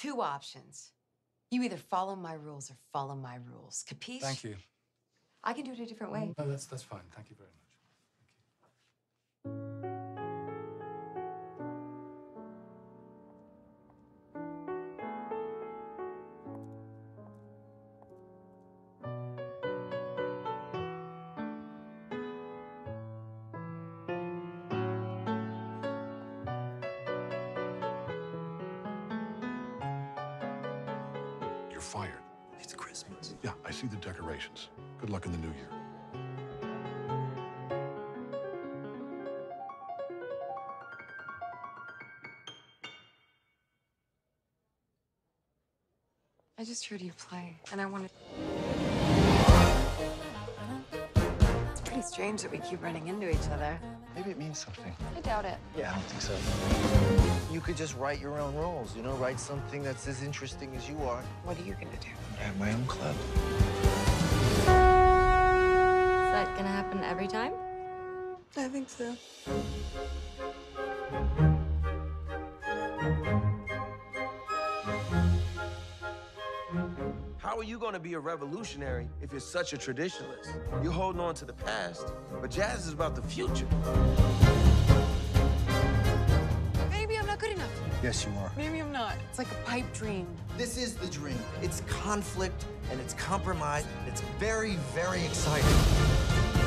two options. You either follow my rules or follow my rules. Capiche? Thank you. I can do it a different way. No, that's that's fine. Thank you very much. You're fired. It's Christmas. Yeah, I see the decorations. Good luck in the new year. I just heard you play, and I wanted. It's pretty strange that we keep running into each other. Maybe it means something. I doubt it. Yeah, I don't think so. You could just write your own rules, you know, write something that's as interesting as you are. What are you gonna do? I have my own club. Is that gonna happen every time? I think so. How are you going to be a revolutionary if you're such a traditionalist? You're holding on to the past, but jazz is about the future. Yes, you are. Maybe I'm not. It's like a pipe dream. This is the dream. It's conflict and it's compromise. It's very, very exciting.